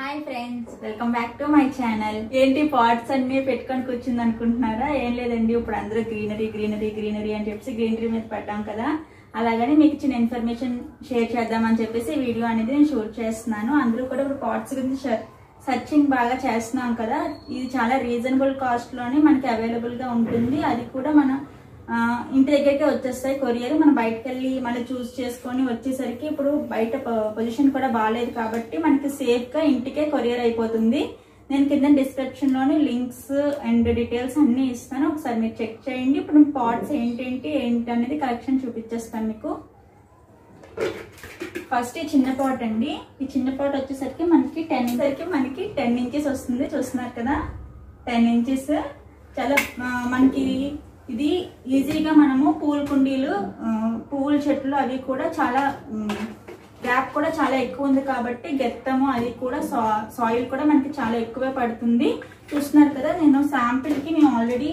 Hi friends welcome back to my channel ఏంటి pots అన్ని పెట్టుకొని కూర్చుంది అనుకుంటున్నారా? ఏం లేదండి ఇప్పుడు అందరూ గ్రీనరీ గ్రీనరీ గ్రీనరీ అని చెప్పేసి గ్రీనరీ మీద పెట్టాం కదా. అలాగని మీకు చిన్న ఇన్ఫర్మేషన్ షేర్ చేద్దామని చెప్పేసి వీడియో అనేది నేను షూట్ చేస్తున్నాను. అందరూ కూడా ఇప్పుడు పాట్స్ గురించి సర్చింగ్ బాగా చేస్తున్నాం కదా. ఇది చాలా రీజనబుల్ కాస్ట్లోనే మనకి అవైలబుల్గా ఉంటుంది. అది కూడా మన ఇంటి దగ్గరికి వచ్చేస్తాయి కొరియర్. మనం బయటకు వెళ్ళి మళ్ళీ చూస్ చేసుకొని వచ్చేసరికి ఇప్పుడు బయట పొజిషన్ కూడా బాగాలేదు కాబట్టి మనకి సేఫ్గా ఇంటికే కొరియర్ అయిపోతుంది. నేను కింద డిస్క్రిప్షన్లోని లింక్స్ అండ్ డీటెయిల్స్ అన్నీ ఇస్తాను. ఒకసారి మీరు చెక్ చేయండి. ఇప్పుడు పార్ట్స్ ఏంటేంటి ఏంటి అనేది కలెక్షన్ చూపించేస్తాను మీకు. ఫస్ట్ ఈ చిన్న పాట్ అండి. ఈ చిన్న పాట్ వచ్చేసరికి మనకి టెన్ సరికి మనకి టెన్ ఇంచెస్ వస్తుంది. చూస్తున్నారు కదా? Ten inches. చాలా మనకి ఇది ఈజీగా మనము పూల కుండీలు పూల పువ్వుల చెట్లు అవి కూడా చాలా గ్యాప్ కూడా చాలా ఎక్కువ ఉంది కాబట్టి గెత్తము అది కూడా సాయిల్ కూడా మనకి చాలా ఎక్కువే పడుతుంది. చూస్తున్నారు కదా నేను శాంపిల్కి మేము నేను ఆల్రెడీ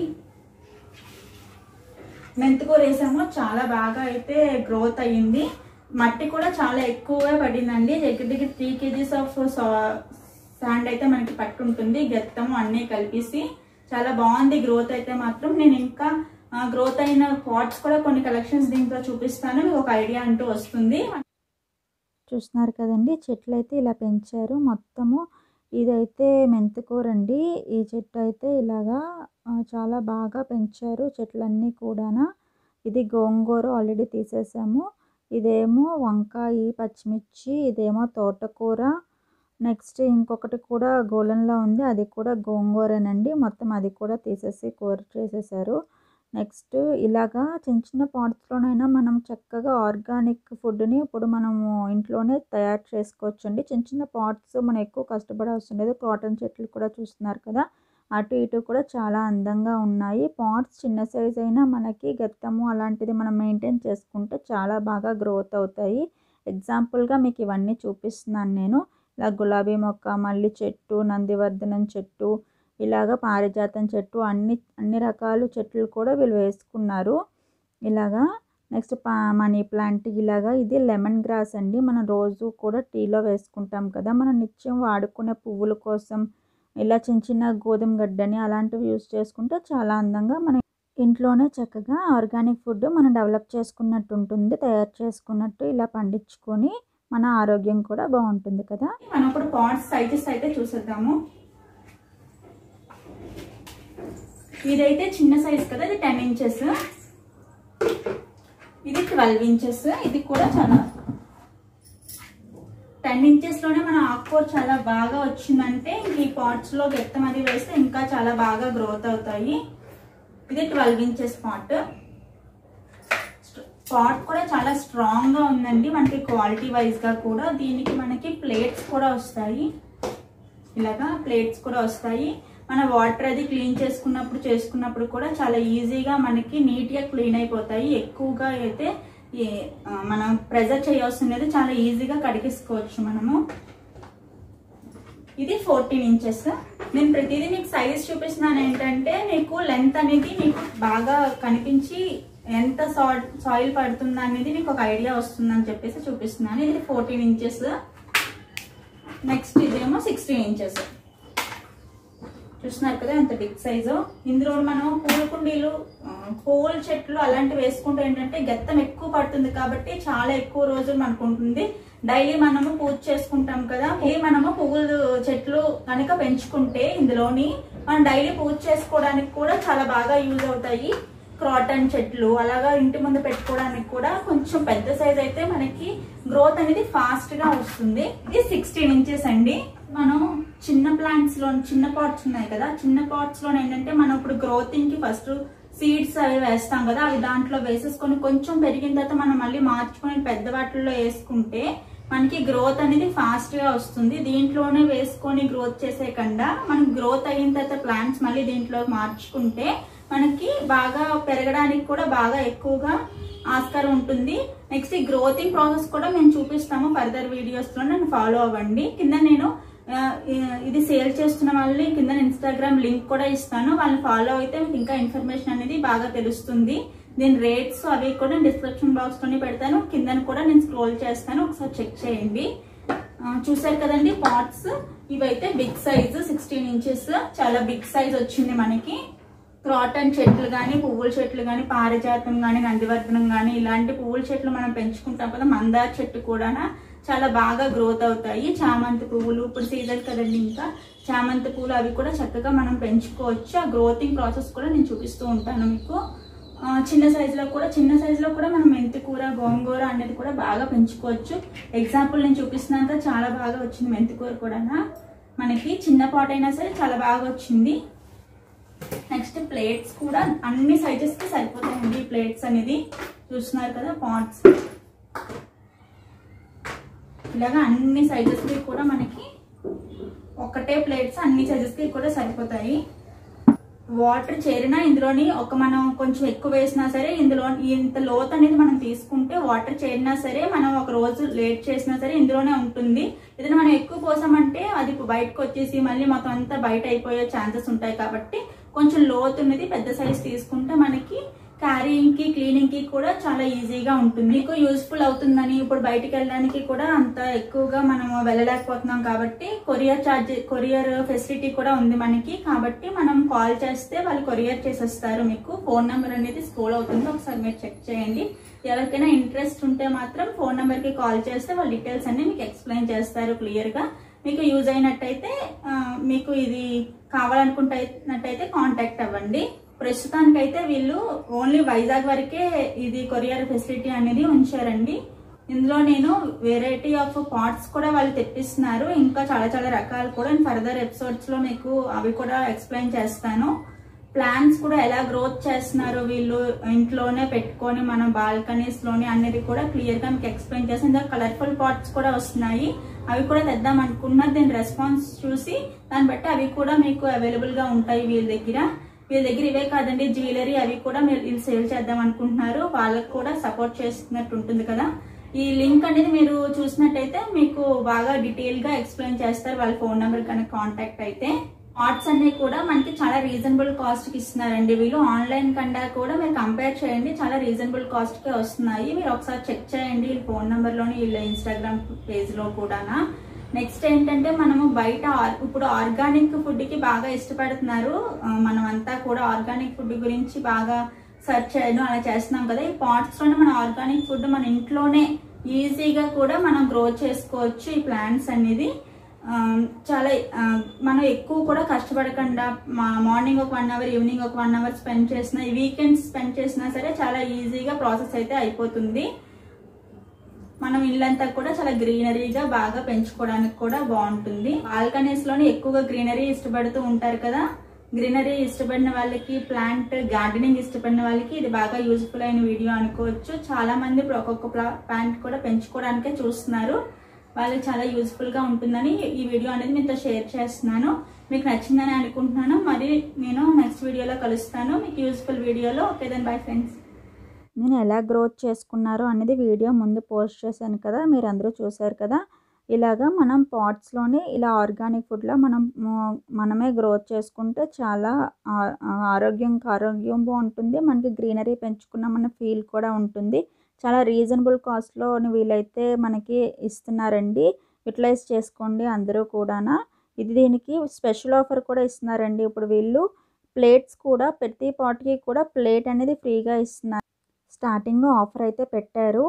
మెంతుకూర వేసాము. చాలా బాగా అయితే గ్రోత్ అయ్యింది. మట్టి కూడా చాలా ఎక్కువగా పడిందండి. దగ్గర దగ్గర త్రీ కేజీస్ ఆఫ్ శాండ్ అయితే మనకి పట్టుంటుంది గెత్తము అన్నీ కలిపేసి. చాలా బాగుంది గ్రోత్ అయితే మాత్రం. నేను ఇంకా గ్రోత్ అయిన పాట్స్ కూడా కొన్ని కలెక్షన్స్ దీంట్లో చూపిస్తాను. మీకు ఒక ఐడియా అంటూ వస్తుంది. చూస్తున్నారు కదండి చెట్లు అయితే ఇలా పెంచారు. మొత్తము ఇదైతే మెంతికూర అండి ఈ చెట్టు అయితే ఇలాగా చాలా బాగా పెంచారు చెట్లన్నీ కూడానా. ఇది గోంగూర ఆల్రెడీ తీసేసాము. ఇదేమో వంకాయ పచ్చిమిర్చి ఇదేమో తోటకూర. నెక్స్ట్ ఇంకొకటి కూడా గోలంలో ఉంది. అది కూడా గోంగూరనండి. మొత్తం అది కూడా తీసేసి కూర చేసేసారు. నెక్స్ట్ ఇలాగా చిన్న చిన్న పాట్స్లోనైనా మనం చక్కగా ఆర్గానిక్ ఫుడ్ని ఇప్పుడు మనము ఇంట్లోనే తయారు చేసుకోవచ్చు అండి చిన్న చిన్న పాట్స్ మనం ఎక్కువ కష్టపడాల్సి అవసరం లేదు కాటన్ చెట్లు కూడా చూస్తున్నారు కదా అటు ఇటు కూడా చాలా అందంగా ఉన్నాయి. పాట్స్ చిన్న సైజ్ అయినా మనకి గత్తము అలాంటిది మనం మెయింటైన్ చేసుకుంటే చాలా బాగా గ్రోత్ అవుతాయి. ఎగ్జాంపుల్గా మీకు ఇవన్నీ చూపిస్తున్నాను నేను. ఇలా గులాబీ మొక్క మల్లి చెట్టు నందివర్ధనం చెట్టు ఇలాగ పారిజాతం చెట్టు అన్ని అన్ని రకాల చెట్లు కూడా వీళ్ళు వేసుకున్నారు. ఇలాగా నెక్స్ట్ పా మనీ ప్లాంట్ ఇలాగా ఇది లెమన్ గ్రాస్ అండి. మనం రోజు కూడా టీలో వేసుకుంటాం కదా. మనం నిత్యం వాడుకునే పువ్వుల కోసం ఇలా చిన్న చిన్న గోధుమ గడ్డని అలాంటివి యూస్ చేసుకుంటే చాలా అందంగా మన ఇంట్లోనే చక్కగా ఆర్గానిక్ ఫుడ్ మనం డెవలప్ చేసుకున్నట్టు ఉంటుంది. తయారు చేసుకున్నట్టు ఇలా పండించుకొని మన ఆరోగ్యం కూడా బాగుంటుంది కదా. మనం ఇప్పుడు పాట్స్ సైజెస్ అయితే చూసేద్దాము. ఇదైతే చిన్న సైజ్ కదా ఇది టెన్ ఇంచెస్ ఇది ట్వెల్వ్ ఇంచెస్ ఇది కూడా చాలా. టెన్ ఇంచెస్లోనే మన ఆకుకూర చాలా బాగా వచ్చిందంటే ఈ పాట్స్లో గెత్తం అది వేస్తే ఇంకా చాలా బాగా గ్రోత్ అవుతాయి. ఇది ట్వెల్వ్ ఇంచెస్ పాట్ పాట్ కూడా చాలా స్ట్రాంగ్గా ఉందండి మనకి క్వాలిటీ వైజ్గా కూడా. దీనికి మనకి ప్లేట్స్ కూడా వస్తాయి. ఇలాగా ప్లేట్స్ కూడా వస్తాయి. మన వాటర్ అది క్లీన్ చేసుకున్నప్పుడు చేసుకున్నప్పుడు కూడా చాలా ఈజీగా మనకి నీట్గా క్లీన్ అయిపోతాయి. ఎక్కువగా అయితే మనం ప్రెజర్ చేయాల్సినది చాలా ఈజీగా కడిగేసుకోవచ్చు మనము. ఇది ఫోర్టీన్ ఇంచెస్. నేను ప్రతిదీ మీకు సైజ్ చూపిస్తున్నాను ఏంటంటే మీకు లెంత్ అనేది మీకు బాగా కనిపించి ఎంత సాయిల్ పడుతుంది అనేది మీకు ఒక ఐడియా వస్తుందని చెప్పేసి చూపిస్తున్నాను. ఇది ఫోర్టీన్ ఇంచెస్ నెక్స్ట్ ఇదేమో సిక్స్టీన్ ఇంచెస్ చూస్తున్నారు కదా ఎంత బిగ్ సైజు ఇందులో మనం పూల కుండీలు పూల చెట్లు అలాంటివి వేసుకుంటే ఏంటంటే గెత్తం ఎక్కువ పడుతుంది కాబట్టి చాలా ఎక్కువ రోజులు మనకు ఉంటుంది. డైలీ మనము పూజ చేసుకుంటాం కదా. ఏ మనము పువ్వులు చెట్లు కనుక పెంచుకుంటే ఇందులోని మనం డైలీ పూజ చేసుకోవడానికి కూడా చాలా బాగా యూజ్ అవుతాయి. క్రాటన్ చెట్లు అలాగా ఇంటి ముందు పెట్టుకోవడానికి కూడా కొంచెం పెద్ద సైజ్ అయితే మనకి గ్రోత్ అనేది ఫాస్ట్గా వస్తుంది. ఇది సిక్స్టీన్ ఇంచెస్ అండి. మనం చిన్న ప్లాంట్స్లో చిన్న పాట్స్ ఉన్నాయి కదా. చిన్న పాట్స్లో ఏంటంటే మనం ఇప్పుడు గ్రోతింగ్కి ఫస్ట్ సీడ్స్ అవి వేస్తాం కదా. అవి దాంట్లో వేసేసుకొని కొంచెం పెరిగిన తర్వాత మనం మళ్ళీ మార్చుకొని పెద్ద వాటిల్లో వేసుకుంటే మనకి గ్రోత్ అనేది ఫాస్ట్గా వస్తుంది. దీంట్లోనే వేసుకొని గ్రోత్ చేసే కన్నా మనం గ్రోత్ అయిన తర్వాత ప్లాంట్స్ మళ్ళీ దీంట్లో మార్చుకుంటే మనకి బాగా పెరగడానికి కూడా బాగా ఎక్కువగా ఆస్కారం ఉంటుంది. నెక్స్ట్ ఈ గ్రోతింగ్ ప్రాసెస్ కూడా మేము చూపిస్తాము. ఫర్దర్ వీడియోస్లో నన్ను ఫాలో అవ్వండి. కింద నేను ఇది సేల్ చేస్తున్న వాళ్ళని కింద ఇన్స్టాగ్రామ్ లింక్ కూడా ఇస్తాను. వాళ్ళని ఫాలో అయితే మీకు ఇంకా ఇన్ఫర్మేషన్ అనేది బాగా తెలుస్తుంది. దీని రేట్స్ అవి కూడా డిస్క్రిప్షన్ బాక్స్లోనే పెడతాను. కింద కూడా నేను స్క్రోల్ చేస్తాను. ఒకసారి చెక్ చేయండి. చూసారు కదండి పాట్స్ ఇవైతే బిగ్ సైజ్ సిక్స్టీన్ ఇంచెస్ చాలా బిగ్ సైజ్ వచ్చింది మనకి. క్రాటన్ చెట్లు కానీ పువ్వుల చెట్లు కానీ పారిజాతం కానీ నందివర్ధనం కానీ ఇలాంటి పువ్వుల చెట్లు మనం పెంచుకుంటాం కదా మందార చెట్టు కూడా చాలా బాగా గ్రోత్ అవుతాయి. చామంతి పువ్వులు ఇప్పుడు సీజన్ కదండి ఇంకా. చామంతి పువ్వులు అవి కూడా చక్కగా మనం పెంచుకోవచ్చు. ఆ గ్రోతింగ్ ప్రాసెస్ కూడా నేను చూపిస్తూ ఉంటాను మీకు. చిన్న సైజులో కూడా చిన్న సైజులో కూడా మనం మెంతి కూర గోంగూర అనేది కూడా బాగా పెంచుకోవచ్చు. ఎగ్జాంపుల్ నేను చూపిస్తున్నాక చాలా బాగా వచ్చింది మెంతి కూర కూడా మనకి చిన్న పాట్ అయినా సరే చాలా బాగా వచ్చింది. నెక్స్ట్ ప్లేట్స్ కూడా అన్ని సైజెస్కి సరిపోతాయండి ప్లేట్స్ అనేది. చూస్తున్నారు కదా పాట్స్ ఇలాగా అన్ని సైజెస్కి కూడా మనకి ఒకటే ప్లేట్స్ అన్ని సైజెస్కి కూడా సరిపోతాయి. వాటర్ చేరినా ఇందులోని ఒక మనం కొంచెం ఎక్కువ వేసినా సరే ఇందులో ఇంత లోత్ అనేది మనం తీసుకుంటే వాటర్ చేరినా సరే మనం ఒక రోజు లేట్ చేసినా సరే ఇందులోనే ఉంటుంది. ఏదైనా మనం ఎక్కువ పోసామంటే అది బయటకు వచ్చేసి మళ్ళీ మొత్తం అంతా బయట అయిపోయే ఛాన్సెస్ ఉంటాయి కాబట్టి కొంచెం లోతు ఉన్నది పెద్ద సైజ్ తీసుకుంటే మనకి క్యారీయింగ్కి క్లీనింగ్కి కూడా చాలా ఈజీగా ఉంటుంది. మీకు యూస్ఫుల్ అవుతుందని ఇప్పుడు బయటికి వెళ్ళడానికి కూడా అంత ఎక్కువగా మనం వెళ్ళలేకపోతున్నాం కాబట్టి కొరియర్ ఛార్జ్ కొరియర్ ఫెసిలిటీ కూడా ఉంది మనకి. కాబట్టి మనం కాల్ చేస్తే వాళ్ళు కొరియర్ చేసేస్తారు మీకు. ఫోన్ నెంబర్ అనేది స్కూల్ అవుతుంది. ఒకసారి మీరు చెక్ చేయండి. ఎవరికైనా ఇంట్రెస్ట్ ఉంటే మాత్రం ఫోన్ నెంబర్కి కాల్ చేస్తే వాళ్ళ డీటెయిల్స్ అన్ని మీకు ఎక్స్ప్లెయిన్ చేస్తారు క్లియర్గా. మీకు యూజ్ అయినట్టయితే మీకు ఇది కావాలనుకుంటున్నట్టయితే కాంటాక్ట్ అవ్వండి. ప్రస్తుతానికైతే వీళ్ళు ఓన్లీ వైజాగ్ వరకే ఇది కొరియర్ ఫెసిలిటీ అనేది ఉంచారండి. ఇందులో నేను వెరైటీ ఆఫ్ పార్ట్స్ కూడా వాళ్ళు తెప్పిస్తున్నారు. ఇంకా చాలా చాలా రకాలు కూడా ఫర్దర్ ఎపిసోడ్స్లో మీకు అవి కూడా ఎక్స్ప్లెయిన్ చేస్తాను. ప్లాంట్స్ కూడా ఎలా గ్రోత్ చేస్తున్నారు వీళ్ళు? ఇంట్లోనే పెట్టుకొని మన బాల్కనీస్లోని అనేది కూడా క్లియర్గా మీకు ఎక్స్ప్లెయిన్ చేస్తాను. ఇంకా కలర్ఫుల్ పార్ట్స్ కూడా వస్తున్నాయి. అవి కూడా తెద్దాం అనుకున్నా దీని రెస్పాన్స్ చూసి దాన్ని బట్టి అవి కూడా మీకు అవైలబుల్గా ఉంటాయి వీళ్ళ దగ్గర. వీళ్ళ దగ్గర ఇవే కాదండి జ్యువెలరీ అవి కూడా మీరు వీళ్ళు సేల్ చేద్దాం అనుకుంటున్నారు. వాళ్ళకి కూడా సపోర్ట్ చేస్తున్నట్టు ఉంటుంది కదా. ఈ లింక్ అనేది మీరు చూసినట్టయితే మీకు బాగా డీటెయిల్గా ఎక్స్ప్లెయిన్ చేస్తారు వాళ్ళ ఫోన్ నెంబర్ కనుక కాంటాక్ట్ అయితే. ఆర్ట్స్ అన్ని కూడా మనకి చాలా రీజనబుల్ కాస్ట్కి ఇస్తున్నారండి. వీళ్ళు ఆన్లైన్ కన్నా కూడా మీరు కంపేర్ చేయండి చాలా రీజనబుల్ కాస్ట్కి వస్తున్నాయి. మీరు ఒకసారి చెక్ చేయండి వీళ్ళ ఫోన్ నెంబర్లోని వీళ్ళ ఇన్స్టాగ్రామ్ పేజ్లో కూడానా. నెక్స్ట్ ఏంటంటే మనము బయట ఆర్- ఇప్పుడు ఆర్గానిక్ ఫుడ్కి బాగా ఇష్టపడుతున్నారు. మనం అంతా కూడా ఆర్గానిక్ ఫుడ్ గురించి బాగా సెర్చ్ చేయడం అలా చేస్తున్నాం కదా. ఈ పాట్స్లోనే మన ఆర్గానిక్ ఫుడ్ మన ఇంట్లోనే ఈజీగా కూడా మనం గ్రో చేసుకోవచ్చు ఈ ప్లాంట్స్ అనేది చాలా మనం ఎక్కువ కూడా కష్టపడకుండా మా- మార్నింగ్ ఒక వన్ అవర్ ఈవినింగ్ ఒక వన్ అవర్ స్పెండ్ చేసిన ఈ వీకెండ్స్ స్పెండ్ చేసినా సరే చాలా ఈజీగా ప్రాసెస్ అయితే అయిపోతుంది. మనం ఇల్లంతా కూడా చాలా గ్రీనరీగా బాగా పెంచుకోవడానికి కూడా బాగుంటుంది. బాల్కనీస్లోనే ఎక్కువగా గ్రీనరీ ఇష్టపడుతూ ఉంటారు కదా. గ్రీనరీ ఇష్టపడిన వాళ్ళకి ప్లాంట్ గార్డెనింగ్ ఇష్టపడిన వాళ్ళకి ఇది బాగా యూజ్ఫుల్ అయిన వీడియో అనుకోవచ్చు. చాలా మంది ఇప్పుడు ఒక్కొక్క ప్లాంట్ కూడా పెంచుకోవడానికే చూస్తున్నారు. వాళ్ళకి చాలా యూజ్ఫుల్గా ఉంటుందని ఈ వీడియో అనేది మీతో షేర్ చేస్తున్నాను. మీకు నచ్చిందని అనుకుంటున్నాను. మరి నేను నెక్స్ట్ వీడియోలో కలుస్తాను. మీకు యూజ్ఫుల్ వీడియోలో. ఓకే దెన్ బై ఫ్రెండ్స్ నేను ఎలా గ్రోత్ చేసుకున్నారో అనేది వీడియో ముందు పోస్ట్ చేశాను కదా మీరు అందరూ చూశారు కదా. ఇలాగా మనం పాట్స్లోనే ఇలా ఆర్గానిక్ ఫుడ్లో మనం మనమే గ్రోత్ చేసుకుంటే చాలా ఆరోగ్యం ఆరోగ్యంకి ఆరోగ్యం బాగుంటుంది. మనకి గ్రీనరీ పెంచుకున్నామన్న ఫీల్ కూడా ఉంటుంది. చాలా రీజనబుల్ కాస్ట్లో వీలైతే మనకి ఇస్తున్నారండి. యూటిలైజ్ చేసుకోండి అందరూ కూడానా. ఇది దీనికి స్పెషల్ ఆఫర్ కూడా ఇస్తున్నారండి. ఇప్పుడు వీళ్ళు ప్లేట్స్ కూడా ప్రతి పాటికి కూడా ప్లేట్ అనేది ఫ్రీగా ఇస్తున్నారు. స్టార్టింగ్ ఆఫర్ అయితే పెట్టారు.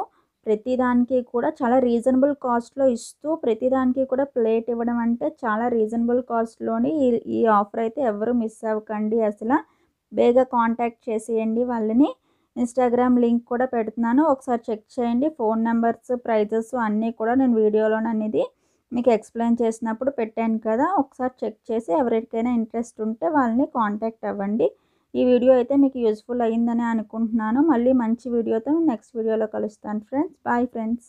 ప్రతిదానికి కూడా చాలా రీజనబుల్ కాస్ట్లో ఇస్తూ ప్రతిదానికి కూడా ప్లేట్ ఇవ్వడం అంటే చాలా రీజనబుల్ కాస్ట్లోని ఈ ఈ ఆఫర్ అయితే ఎవరు మిస్ అవ్వకండి. అసలు బేగా కాంటాక్ట్ చేసేయండి వాళ్ళని. ఇన్స్టాగ్రామ్ లింక్ కూడా పెడుతున్నాను. ఒకసారి చెక్ చేయండి. ఫోన్ నెంబర్స్ ప్రైజెస్ అన్నీ కూడా నేను వీడియోలో అనేది మీకు ఎక్స్ప్లెయిన్ చేసినప్పుడు పెట్టాను కదా. ఒకసారి చెక్ చేసి ఎవరికైనా ఇంట్రెస్ట్ ఉంటే వాళ్ళని కాంటాక్ట్ అవ్వండి. ఈ వీడియో అయితే మీకు యూస్ఫుల్ అయ్యిందని అనుకుంటున్నాను. మళ్ళీ మంచి వీడియోతో నెక్స్ట్ వీడియోలో కలుస్తాను ఫ్రెండ్స్. Bye friends.